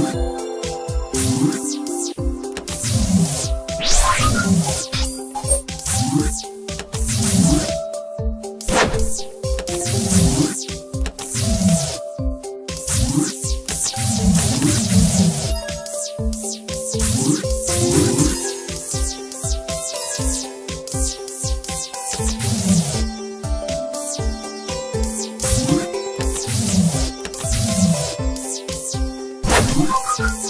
Música Música